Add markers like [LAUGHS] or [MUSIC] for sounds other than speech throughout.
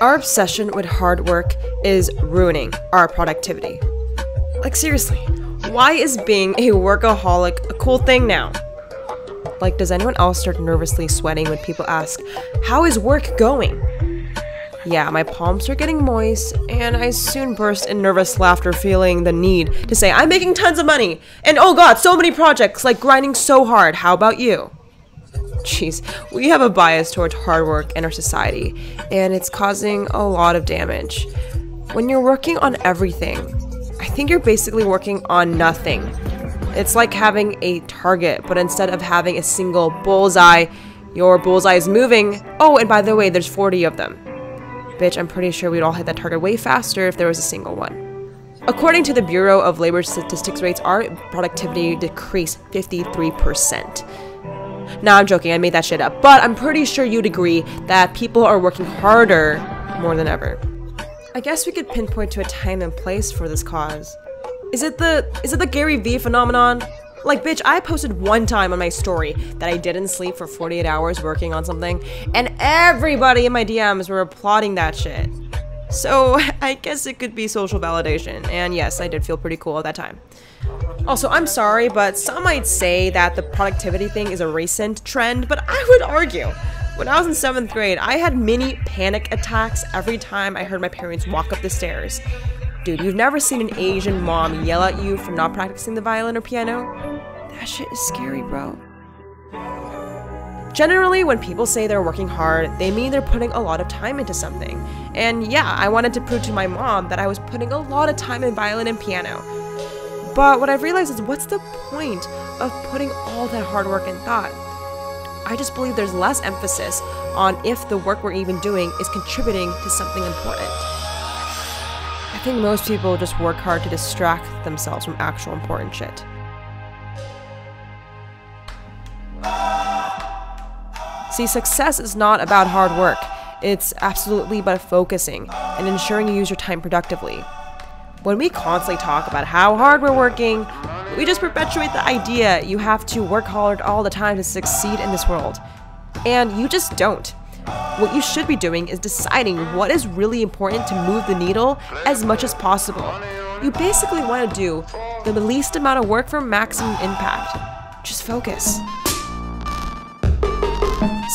Our obsession with hard work is ruining our productivity. Like, seriously, why is being a workaholic a cool thing now? Like, does anyone else start nervously sweating when people ask, How is work going? Yeah, my palms are getting moist, and I soon burst in nervous laughter, feeling the need to say, I'm making tons of money! And oh god, so many projects, like grinding so hard, how about you? Jeez, we have a bias towards hard work in our society, and it's causing a lot of damage. When you're working on everything, I think you're basically working on nothing. It's like having a target, but instead of having a single bullseye, your bullseye is moving. Oh, and by the way, there's 40 of them. Bitch, I'm pretty sure we'd all hit that target way faster if there was a single one. According to the Bureau of Labor Statistics rates, our productivity decreased 53%. Now I'm joking, I made that shit up, but I'm pretty sure you'd agree that people are working harder more than ever. I guess we could pinpoint to a time and place for this cause. Is it the is it the Gary Vee phenomenon? Like, bitch, I posted one time on my story that I didn't sleep for 48 hours working on something, and everybody in my DMs were applauding that shit. So, [LAUGHS] I guess it could be social validation, and yes, I did feel pretty cool at that time. Also, I'm sorry, but some might say that the productivity thing is a recent trend, but I would argue. When I was in 7th grade, I had mini panic attacks every time I heard my parents walk up the stairs. Dude, you've never seen an Asian mom yell at you for not practicing the violin or piano? That shit is scary, bro. Generally, when people say they're working hard, they mean they're putting a lot of time into something. And yeah, I wanted to prove to my mom that I was putting a lot of time in violin and piano. But what I've realized is what's the point of putting all that hard work and thought? I just believe there's less emphasis on if the work we're even doing is contributing to something important. I think most people just work hard to distract themselves from actual important shit. See, success is not about hard work. It's absolutely about focusing and ensuring you use your time productively. When we constantly talk about how hard we're working, we just perpetuate the idea you have to work hard all the time to succeed in this world. And you just don't. What you should be doing is deciding what is really important to move the needle as much as possible. You basically want to do the least amount of work for maximum impact. Just focus.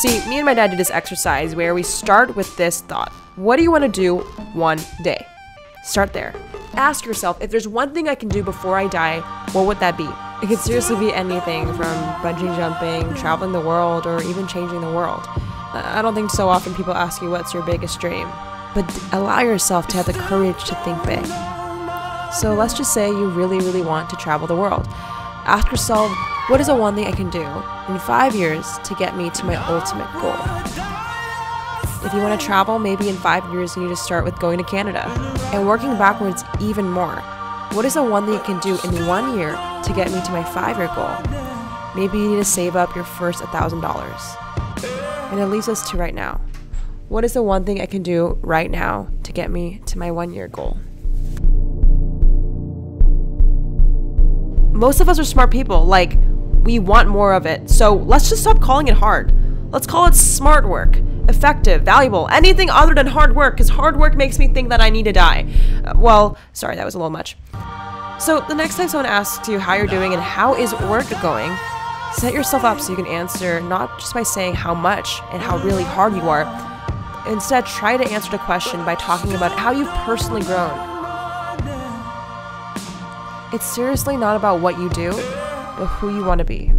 See, me and my dad did this exercise where we start with this thought What do you want to do one day? Start there. Ask yourself if there's one thing I can do before I die, what would that be? It could seriously be anything from bungee jumping, traveling the world, or even changing the world. I don't think so often people ask you what's your biggest dream, but allow yourself to have the courage to think big. So let's just say you really, really want to travel the world. Ask yourself, what is the one thing I can do in five years to get me to my ultimate goal? If you want to travel, maybe in five years you need to start with going to Canada and working backwards even more. What is the one thing you can do in one year to get me to my five year goal? Maybe you need to save up your first $1,000. And it leads us to right now. What is the one thing I can do right now to get me to my one year goal? Most of us are smart people. Like, we want more of it. So let's just stop calling it hard. Let's call it smart work, effective, valuable, anything other than hard work, because hard work makes me think that I need to die. Uh, well, sorry, that was a little much. So the next time someone asks you how you're doing and how is work going, set yourself up so you can answer not just by saying how much and how really hard you are. Instead, try to answer the question by talking about how you've personally grown. It's seriously not about what you do, but who you want to be.